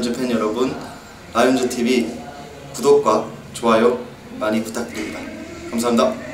라이온즈 팬 여러분, 라이온즈 TV 구독과 좋아요 많이 부탁드립니다. 감사합니다.